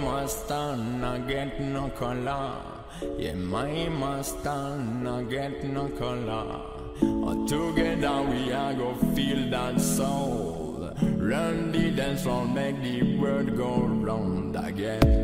master not get no color. Yeah, my master not get no color. All together we are go feel that soul. Run the dance floor, make the world go round again.